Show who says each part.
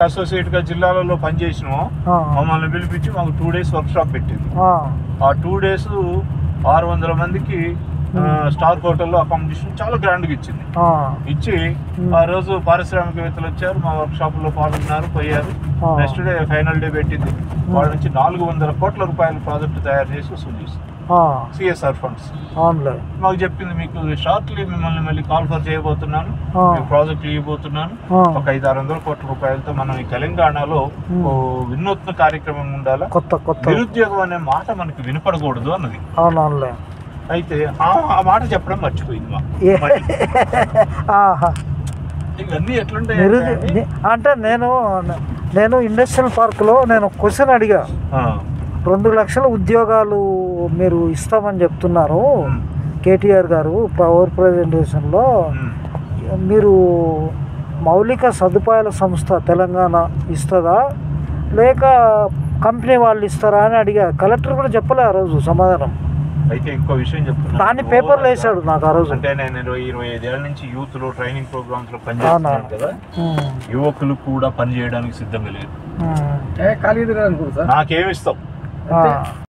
Speaker 1: అసోసియేట్గా జిల్లాలలో పనిచేసినాము మమ్మల్ని పిలిపించి మాకు టూ డేస్ వర్క్ షాప్ పెట్టింది.
Speaker 2: ఆ,
Speaker 1: టూ డేస్ ఆరు వందల మందికి స్టార్ హోటల్లో అకామిడేషన్ చాలా గ్రాండ్గా ఇచ్చింది.
Speaker 2: ఆ,
Speaker 1: ఇచ్చి ఆ రోజు పారిశ్రామికవేత్తలు వచ్చారు మా వర్క్ షాప్లో పాల్గొన్నారు పోయారు. నెక్స్ట్ డే ఫైనల్ డే పెట్టింది. వాళ్ళ నుంచి నాలుగు వందల కోట్ల రూపాయల ప్రాజెక్ట్ తయారు చేసి వసూలు చేసింది సిఎస్ఆర్ ఫండ్స్. మాకు చెప్పింది మీకు షార్ట్లీ మిమ్మల్ని మళ్ళీ కాల్ఫర్ చేయబోతున్నాను.
Speaker 2: ఆ.
Speaker 1: మీకు ప్రాజెక్ట్ ఇవ్వబోతున్నాను. ఒక ఐదు ఆరు వందల కోట్ల రూపాయలతో మనం ఈ తెలంగాణలో వినూత్న కార్యక్రమం ఉండాలా?
Speaker 2: కొత్త కొత్త.
Speaker 1: నిరుద్యోగం అనే మాట మనకి వినపడకూడదు అన్నది. అయితే ఆ మాట చెప్పడం మర్చిపోయింది మా
Speaker 2: ఏ- ఆహా.
Speaker 1: ఇవన్నీ ఎట్లుంటాయి
Speaker 2: అంటే? నేను నేను ఇండస్ట్రియల్ పార్క్లో నేను క్వశ్చన్ అడిగా. రెండు లక్షల ఉద్యోగాలు మీరు ఇస్తామని చెప్తున్నారు. కేటీఆర్ గారు పవర్ ప్రజెంటేషన్లో. మీరు మౌలిక సదుపాయాల సంస్థ తెలంగాణ ఇస్తుందా? లేక కంపెనీ వాళ్ళు ఇస్తారా అని అడిగా. కలెక్టర్ కూడా చెప్పలే ఆ రోజు సమాధానం.
Speaker 1: అయితే ఇంకో విషయం చెప్తున్నా.
Speaker 2: దాన్ని పేపర్లో వేసాడు నాకు ఆ రోజు.
Speaker 1: అంటే నేను ఇరవై ఇరవై ఐదేళ్ళ నుంచి యూత్లో ట్రైనింగ్
Speaker 2: ప్రోగ్రామ్స్లో.
Speaker 1: పనిచేస్తున్నాను కదా. యువకులు కూడా పని చేయడానికి సిద్ధంగా లేదు
Speaker 3: ఏ
Speaker 2: 啊。